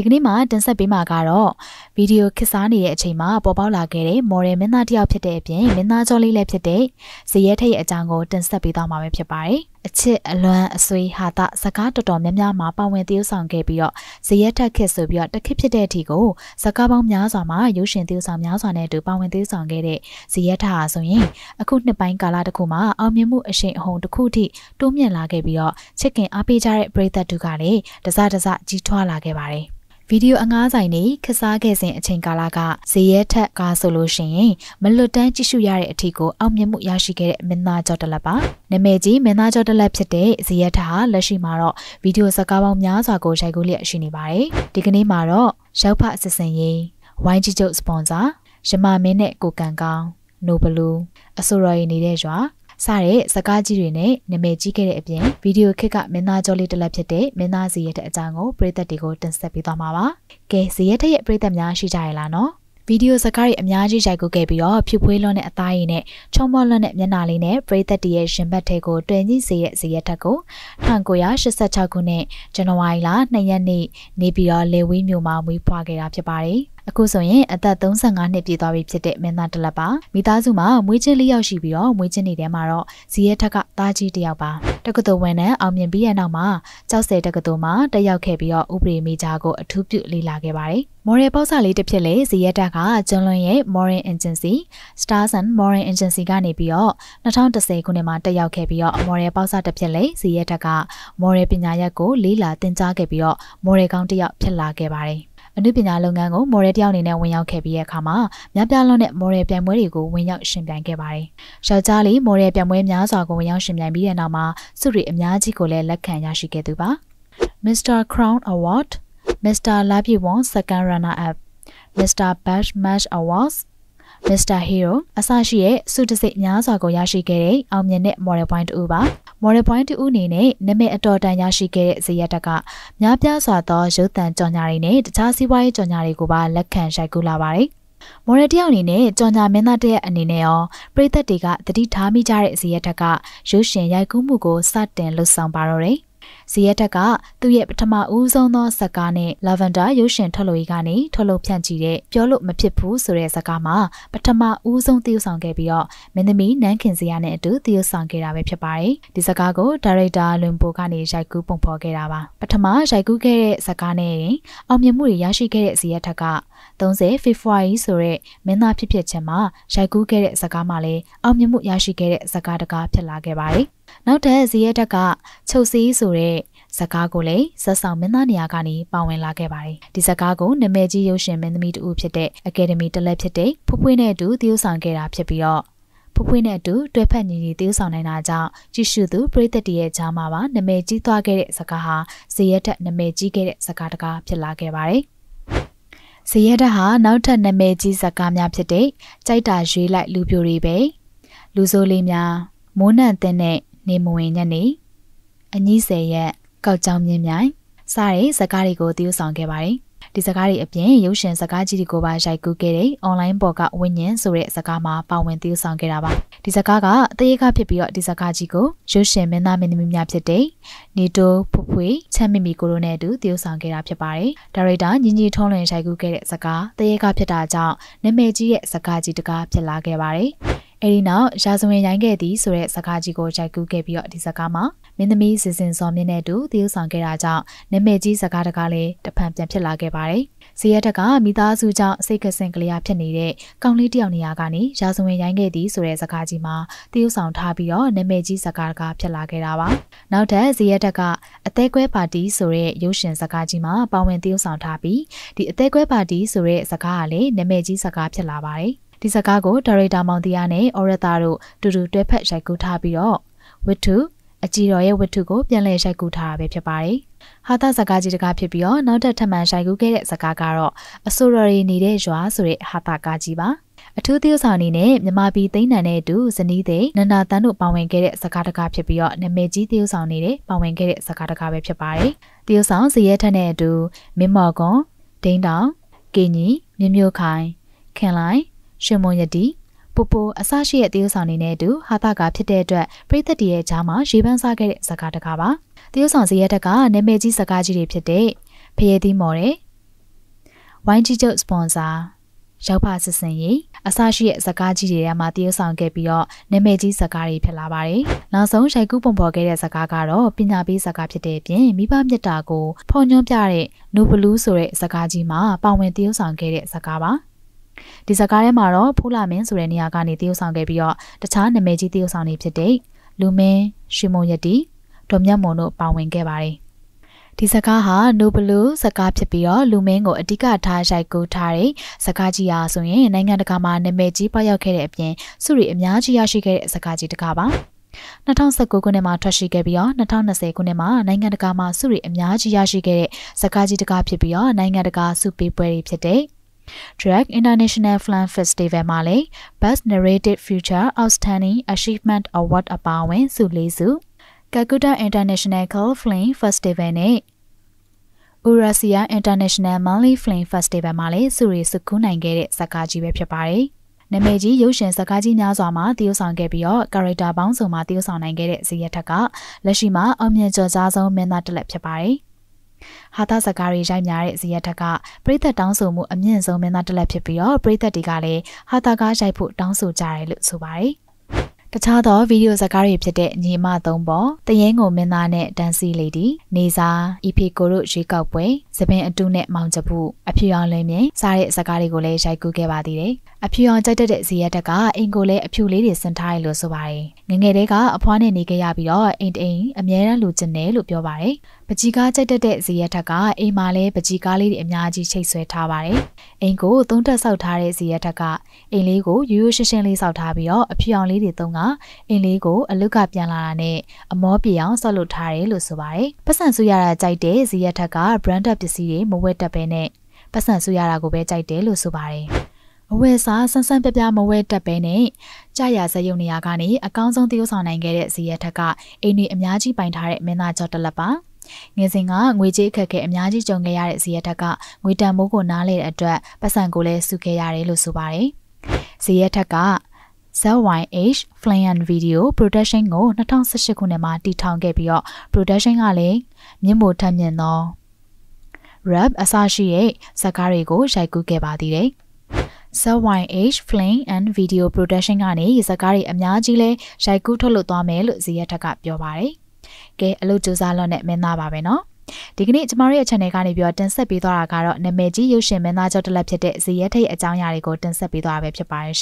ဒီကနေ့မှာတင်ဆက်ပေးမှာကတော့ဗီဒီယိုခစ်စားနေတဲ့အချိန်မှာပေါ်ပေါက်လာခဲ့တဲ့မော်ဒယ်မင်းသားတစ်ယောက်ဖြစ်တဲ့အပြင်မင်းသားကျော်လေးလည်းဖြစ်တဲ့ဇရဲထက်ရဲ့အကြောင်းကိုတင်ဆက်ပေးသွားမှာပဲဖြစ်ပါတယ်။အချစ်အလွမ်းအဆွေးဟာတာစကားတော်တော်များများမှာပါဝင်သရုပ်ဆောင်ခဲ့ပြီးတော့ဇရဲထက်ခစ်ဆိုပြီးတော့တခစ်ဖြစ်တဲ့အထိကိုစကားပေါင်းများစွာမှာရုပ်ရှင်သရုပ်ဆောင်များစွာနဲ့အတူပါဝင်သရုပ်ဆောင်ခဲ့တဲ့ဇရဲထက်ဟာဆိုရင်အခုနှစ်ပိုင်းကာလတစ်ခုမှာအောင်မြင်မှုအရှိန်အဟုန်တစ်ခုထိတိုးမြင့်လာခဲ့ပြီးတော့ချစ်ခင်အားပေးကြတဲ့ပရိသတ်တို့ကလည်းတစတစကြီးထွားလာခဲ့ပါတယ်။ ဗီဒီယိုအငားဆိုင်တွေခစားခဲ့စဉ်အချိန်ကာလကဇေရဲထက်ကားဆိုလို့ရှိရင်မလွတ်တမ်းကြည့်ရှုရတဲ့အထီကိုအောင်မြင်မှုရရှိခဲ့တဲ့မင်းသားကျော်တလက်ပါနာမည်ကြီးမင်းသားကျော်တလက်ဖြစ်တဲ့ဇေရဲထက်ဟာလက်ရှိမှာတော့ဗီဒီယိုစကားပေါင်းများစွာကိုရိုက်ကူးလျက်ရှိနေပါတယ်ဒီကနေ့မှာတော့ရောက်ဖအစစ်စင်ရေးဝိုင်းကြီးချုပ်စပွန်ဆာရမမင်းနဲ့ကိုကန်ကောင်းနိုဘလူအဆိုတော်ရည်နေတဲ့ရွာ စတဲ့စကားကြီးတွေနဲ့နာမည်ကြီးခဲ့တဲ့အပြင်ဗီဒီယိုခစ်ကမင်းသားကျော်လေးတစ်လက်ဖြစ်တဲ့မင်းသားစီရဲ့တဲ့အကြောင်းကိုပရိသတ်တွေကိုတင်ဆက်ပေးသွားမှာပါ။ကဲစီရဲ့တဲ့ရဲ့ပရိသတ်များရှိကြရလားနော်။ဗီဒီယိုစကားတွေအများကြီးရိုက်ကူးခဲ့ပြီးတော့ဖြူဖွေးလွန်းတဲ့အသားရည်နဲ့ချုံမောလွန်းတဲ့မျက်နှာလေးနဲ့ပရိသတ်တရဲ့ရှင်ဘတ်ထဲကိုတွင်ကြီးစေရဲ့ဇေယျတက်ကို1986ခုနှစ်ဇန်နဝါရီလ2ရက်နေ့နေပြည်တော်လေဝီးမြို့မှာမွေးဖွားခဲ့တာဖြစ်ပါတယ်။ အခုဆိုရင်အသက်35နှစ်ပြည့်သွားပြီဖြစ်တဲ့မင်းသားတလက်ပါမိသားစုမှာမွေးချင်းလေးယောက်ရှိပြီးတော့မွေးချင်းတွေထဲမှာတော့ဇီရဲထက်ကသားကြီးတစ်ယောက်ပါတက္ကသိုလ်ဝန်ထမ်းအောင်မြင်ပြီးတဲ့နောက်မှာကျောက်ဆယ်တက္ကသိုလ်မှာတက်ရောက်ခဲ့ပြီးတော့ဥပဒေမိကြားကိုအထူးပြုလေ့လာခဲ့ပါတယ်မော်ရယ်ပေါက်စာလေးတစ်ဖြစ်လေဇီရဲတက်ကကျွန်းလွန်ရဲ့ Morin Agency Stars and Morin Agency ကနေပြီးတော့2010ခုနှစ်မှာတက်ရောက်ခဲ့ပြီးတော့မော်ရယ်ပေါက်စာတစ်ဖြစ်လေဇီရဲတက်ကမော်ရယ်ပညာရပ်ကိုလေ့လာသင်ကြားခဲ့ပြီးတော့မော်ရယ်ကောင်းတစ်ယောက်ဖြစ်လာခဲ့ပါတယ် အနုပညာလုပ်ငန်းကိုမော်ဒယ်တယောက်အနေနဲ့ဝင်ရောက်ခဲ့ပြီးတဲ့အခါမှာများပြားလွန်းတဲ့မော်ဒယ်ပြိုင်ပွဲတွေကိုဝင်ရောက်ရှင်ပြိုင်ခဲ့ပါတယ်။ယောက်ျားလေးမော်ဒယ်ပြိုင်ပွဲများစွာကိုဝင်ရောက်ရှင်ပြိုင်ပြီးတဲ့နောက်မှာစုရီအများကြီးကိုလည်းလက်ခံရရှိခဲ့သူပါ။ Mr. Crown Award, Mr. Labiwon Second Runner Up, Mr. Best Match Awards Mr. Hero အစရှိရဲ့စုတစိတ်များစွာကိုရရှိခဲ့တဲ့အောင်မြင်တဲ့ model point တူပါ model point တူအနေနဲ့နာမည်အတော်တန်ရရှိခဲ့တဲ့ဇယက်တက်ကများပြားစွာသောရုပ်သံကြော်ညာတွေနဲ့တခြားစီးပွားရေးကြော်ညာတွေကိုပါလက်ခံရိုက်ကူးလာပါတယ်မော်ရတယောက်အနေနဲ့ကြော်ညာမင်းသားတရဲ့အနေနဲ့ရောပရိသတ်တွေကတတိထားမိကြတဲ့ဇယက်ထက်ကရုပ်ရှင်ရိုက်ကူးမှုကိုစတင်လှုပ်ဆောင်ပါတော့တယ် ဇီယက်တက်ကသူ့ရဲ့ပထမဦးဆုံးသောဇာတ်ကားနဲ့ Lavender ရုပ်ရှင်ထုတ်လို့ရေးကနေထုတ်လို့ဖြန့်ချီတဲ့ပြောလို့မဖြစ်ဘူးဆိုတဲ့ဇာတ်ကားမှာပထမဦးဆုံးသရုပ်ဆောင်ခဲ့ပြီးတော့မင်းသမီးနန်းခင်စရာနဲ့အတူသရုပ်ဆောင်ခဲ့တာပဲဖြစ်ပါတယ်။ဒီဇာတ်ကားကိုဒါရိုက်တာလွန်ပိုကနေရိုက်ကူးပုံဖော်ခဲ့တာပါ။ပထမရိုက်ကူးခဲ့တဲ့ဇာတ်ကားနဲ့အောင်မြင်မှုတွေရရှိခဲ့တဲ့ဇီယက်ထက်က30 February ဆိုတဲ့မင်းသားဖြစ်ဖြစ်ချင်းမှာရိုက်ကူးခဲ့တဲ့ဇာတ်ကားမှာလည်းအောင်မြင်မှုရရှိခဲ့တဲ့ဇာတ်ကားတကားဖြစ်လာခဲ့ပါတယ်။ နောက်ထပ်ဇီယက်တက်ကချုပ်စည်းဆိုတဲ့ဇကားကိုလည်းဇက်ဆောင်မင်းသားနေရာကနေပါဝင်လာခဲ့ပါတယ်။ဒီဇကားကိုနာမည်ကြီးရုပ်ရှင်မင်းသမီးတူဖြစ်တဲ့အကယ်ဒမီတလက်ဖြစ်တဲ့ဖွဖွေးနဲ့အတူသရုပ်ဆောင်ခဲ့တာဖြစ်ပြီးတော့ဖွဖွေးနဲ့အတူတွဲဖက်ညီညီသရုပ်ဆောင်နိုင်တာကြောင့်ကြည့်ရှုသူပရိသတ်တရဲ့ကြားမှာပါနာမည်ကြီးသွားခဲ့တဲ့ဇကားဟာဇေယျတက်နာမည်ကြီးခဲ့တဲ့ဇကားတကားဖြစ်လာခဲ့ပါတယ်။ဇေယျတက်ဟာနောက်ထပ်နာမည်ကြီးဇကားများဖြစ်တဲ့ကြိုက်တာရွေးလိုက်လူပြိုတွေပဲလူစိုးလေးများမိုးနံတဲ့နဲ့ နေမဝင်ညနေအညီဆယ်ရက်ကောက်ကြောင်မြင်းမြိုင်စတဲ့ဇာတ်ကားတွေကိုတည်ဆောင်ခဲ့ပါတယ်။ဒီဇာတ်ကားတွေအပြင်ရုပ်ရှင်ဇာတ်ကားကြီးတွေကိုပါရိုက်ကူးခဲ့တဲ့ online ပေါ်ကဝိညာဉ်ဆိုတဲ့ဇာတ်ကားမှာပါဝင်တည်ဆောင်ခဲ့တာပါ။ဒီဇာတ်ကားကအသေးအခါဖြစ်ပြီးတော့ဒီဇာတ်ကားကြီးကိုရုပ်ရှင်မင်းသားမင်းသမီးများဖြစ်တဲ့နေတိုဖွဖွေချမ်းမီမီကိုလိုနဲ့အတူတည်ဆောင်ခဲ့တာဖြစ်ပါတယ်။ဒါရိုက်တာညီညီထုံးလွင်ရိုက်ကူးခဲ့တဲ့ဇာတ်ကားတရေကဖြစ်တာကြောင့်နာမည်ကြီးရဲ့ဇာတ်ကားကြီးတကားဖြစ်လာခဲ့ပါတယ်။ အဲဒီနောက်ရာဇဝင်ရိုင်းခဲ့သည်ဆိုတဲ့ဇာကားကြီးကိုရိုက်ကူးခဲ့ပြီးတော့ဒီဇာကားမှာမင်းသမီးစင်စင်စော်မြင့်နဲ့တူသီးဆောင်ခဲ့တာကြောင့်နာမည်ကြီးဇာကားတကားလည်းတဖန်ပြန်ဖြစ်လာခဲ့ပါတယ်။ဇီယက်တကမိသားစုကြောင့်စိတ်ကစင်ကလေးဖြစ်နေတဲ့ကောင်လေးတယောက်နေရာကနေရာဇဝင်ရိုင်းခဲ့သည်ဆိုတဲ့ဇာကားကြီးမှာသီးဆောင်ထားပြီးတော့နာမည်ကြီးဇာကားတကားဖြစ်လာခဲ့တာပါ။နောက်ထပ်ဇီယက်တကအသေးကွဲပါတီဆိုတဲ့ရုပ်ရှင်ဇာကားကြီးမှာပါဝင်သီးဆောင်ထားပြီးဒီအသေးကွဲပါတီဆိုတဲ့ဇာကားကလည်းနာမည်ကြီးဇာကားဖြစ်လာပါတယ်။ ဒီစကားကိုဒါရိုက်တာမောင်တရားနဲ့အော်ရတာတို့တူတူတွဲဖက်ရိုက်ကူးထားပြီးတော့ဝတ္ထုအကြည်တော်ရဲ့ဝတ္ထုကိုပြန်လည်ရိုက်ကူးထားတာပဲဖြစ်ပါတယ်။ဟာတာစကားကြီးတကားဖြစ်ပြီးတော့နောက်ထပ်ထပ်မံရိုက်ကူးခဲ့တဲ့စကားကတော့အဆိုတော်ရီနေတဲ့ရွာဆိုတဲ့ဟာတာကားကြီးပါ။အထူးသရုပ်ဆောင်အနေနဲ့မြမပီသိန်းနံနဲ့အတူဇနီးသိနန္ဒာတန်းတို့ပါဝင်ခဲ့တဲ့စကားတကားဖြစ်ပြီးတော့နာမည်ကြီးသရုပ်ဆောင်နေတဲ့ပါဝင်ခဲ့တဲ့စကားတကားပဲဖြစ်ပါတယ်။သရုပ်ဆောင်ဇရဲထက်နဲ့အတူမင်းမော်ကွန်ဒိန်းတောင်ကင်ကြီးမြမျိုးခိုင်ခင်လိုက် ရှင်မွန်ယတိပူပူအစရှိရဲ့တရုတ်ဆောင်နေတဲ့အတူဟာတာကဖြစ်တဲ့အတွက်ပရိသတ်တရဲ့ကြားမှာရေပန်းစားခဲ့တဲ့ဇာကားတကားပါတရုတ်ဆောင်ဇရက်တက်ကနာမည်ကြီးဇာကားကြီးတွေဖြစ်တဲ့ဖရဲသီးမော်တဲ့ဝိုင်းကြီးချုပ်စပွန်ဆာရောက်ပါစစ်စင်ရေးအစရှိတဲ့ဇကားကြီးတွေထဲမှာတရုပ်ဆောင်ခဲ့ပြီးတော့နာမည်ကြီးဇကားတွေဖြစ်လာပါတယ်။နောက်ဆုံးရိုက်ကူးပုံဖော်ခဲ့တဲ့ဇကားကတော့ပညာပေးဇကားဖြစ်တဲ့အပြင်မိဘမြတ်တာကိုဖော်ညွှန်းပြတဲ့နိုဘလူးဆိုတဲ့ဇကားကြီးမှာပါဝင်တရုပ်ဆောင်ခဲ့တဲ့ဇကားပါ။ ဒီဇကားထဲမှာတော့ဖိုးလာမင်းဆိုတဲ့နေရာကနေတရုပ်ဆောင်ခဲ့ပြီးတော့တခြားနာမည်ကြီးတရုပ်ဆောင်တွေဖြစ်တဲ့လူမင်းရှီမုံယတီဒေါ်မြတ်မွန်တို့ပါဝင်ခဲ့ပါတယ်။ဒီစကားဟာနိုဘလူစကားဖြစ်ပြီးတော့လူမင်းကိုအဓိကထားရိုက်ကူးထားတဲ့စကားကြီးအားဆိုရင်နိုင်ငံတကာမှာနာမည်ကြီးပေါက်ရောက်ခဲ့တဲ့အပြင်စုရီအများကြီးရရှိခဲ့တဲ့စကားကြီးတစ်ခါပါ2019ခုနှစ်မှာထွက်ရှိခဲ့ပြီးတော့2020ခုနှစ်မှာနိုင်ငံတကာမှာစုရီအများကြီးရရှိခဲ့တဲ့စကားကြီးတစ်ခါဖြစ်ပြီးတော့နိုင်ငံတကာစုပေးပွဲတွေဖြစ်တဲ့ Drag International Film Festival မှာလည်း Best Narrative Feature Outstanding Achievement Award အပါအဝင်ဆုလေးစု Calcutta International Film Festival နဲ့ Eurasia International Monthly Film Festival မှာလည်းစုရီစုကူးနိုင်ခဲ့တဲ့ဇာတ်ကားကြီးပဲဖြစ်ပါတယ်။နာမည်ကြီးရုပ်ရှင်ဇာတ်ကားကြီးများစွာမှာတရုပ်ဆောင်ခဲ့ပြီးတော့ကာရက်တာပေါင်းစုံမှာတရုပ်ဆောင်နိုင်ခဲ့တဲ့ဇီးရထက်ကလက်ရှိမှာအောင်မြင်ကျော်ကြားဆုံးမင်းသားတစ်လက်ဖြစ်ပါတယ်။ ဟာတာဇကားရီရိုက်များတဲ့ဇီးရထက်ကပရိသတ်တောင်းဆိုမှုအမြင့်ဆုံးမင်းသားတစ်လက်ဖြစ်ပြီးတော့ပရိသတ်တွေကလည်းဟာတာကားရိုက်ဖို့တောင်းဆိုကြတယ်လို့ဆိုပါတယ်။တခြားသောဗီဒီယိုဇာတ်ကားတွေဖြစ်တဲ့ညီမသုံးပေါ်တရင်ကိုမင်းသားနဲ့ဒန်စီလီဒီနေစာအီဖီကိုတို့ရွေးကောက်ပွဲသပင်အတုနဲ့မောင်ချပူအဖြူအောင်လင်းမြင်စားတဲ့ဇာတ်ကားတွေကိုလည်းရိုက်ကူးခဲ့ပါသေးတယ်အဖြူအောင်ကြိုက်တတ်တဲ့ဇီရက်တက်ကအင်ကိုလည်းအဖြူလေးတွေဆင်ထားရလို့ဆိုပါတယ်ငငယ်လေးကအဖွားနဲ့နေခဲ့ရပြီးတော့အိမ်တိမ်အမြဲတမ်းလူကျင်တယ်လို့ပြောပါတယ်ပကြီးကားကြိုက်တတ်တဲ့ဇီရက်ထက်ကအိမ်မှာလည်းပကြီးကားလေးတွေအများကြီးချိတ်ဆွဲထားပါတယ်အိမ်ကိုသုံးတက်ဆောက်ထားတဲ့ဇီရက်ထက်ကအိမ်လေးကိုရိုးရိုးရှင်းရှင်းလေးဆောက်ထားပြီးတော့အဖြူအောင်လေးတွေသုံးကအိမ်လေးကိုအလုကပြန်လာတာနဲ့အမောပြေအောင်ဆောက်လုပ်ထားတယ်လို့ဆိုပါတယ်ပတ်စံဆူရတာကြိုက်တဲ့ဇီရက်ထက်က branded ပစ္စည်းတွေမဝတ်တတ်ပဲနဲ့ပတ်စံဆူရတာကိုပဲကြိုက်တယ်လို့ဆိုပါတယ် အဝယ်စားဆန်းဆန်းပြပြမဝဲတက်ပဲနဲ့ကြာရဇယုံနေရာကနေအကောင်းဆုံးတရုပ်ဆောင်နိုင်ခဲ့တဲ့ဇီရက်ထက်ကအိမ်တွေအများကြီးပိုင်ထားတဲ့မင်းသားကျော်တလက်ပါငယ်စဉ်ကငွေကြေးအခက်အခဲအများကြီးကြုံခဲ့ရတဲ့ဇီရက်ထက်ကငွေတန်မိုးကိုနားလေတဲ့အတွက်ပတ်စံကိုလည်းစုခဲ့ရတယ်လို့ဆိုပါတယ်ဇီရက်ထက်က ZYH Flyant Video Production ကို2018ခုနှစ်မှာတည်ထောင်ခဲ့ပြီးတော့ production ကလည်းမြင့်မို့ထက်မြင့်သော rap အစရှိတဲ့ဇာတ်ကားတွေကိုရိုက်ကူးခဲ့ပါသေးတယ်။ ZYH Flame and Video Production ကနေဇာတ်ကားတွေအများကြီးလဲရိုက်ကူးထုတ်လုပ်သွားမယ်လို့ဇီယက်ထက်ကပြောပါတယ်။ကဲအလုပ်ကြိုးစားလို့နဲ့မင်းသားပါပဲနော်။ဒီကနေ့ကျမတို့ရဲ့ channel ကနေပြီးတော့တင်ဆက်ပေးသွားတာကတော့နာမည်ကြီးရုပ်ရှင်မင်းသားကျော်တစ်လက်ဖြစ်တဲ့ဇီယက်ထိတ်အကြောင်းအရာတွေကိုတင်ဆက်ပေးသွားတာပဲဖြစ်ပါတယ်ရှင်